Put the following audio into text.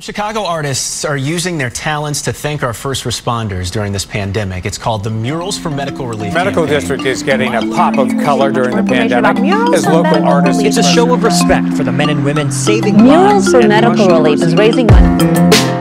Chicago artists are using their talents to thank our first responders during this pandemic. It's called the Murals for Medical Relief. Medical campaign. District is getting a pop of color during the pandemic as local artists. It's a show of respect for the men and women saving Murals lives for Medical Relief is raising money.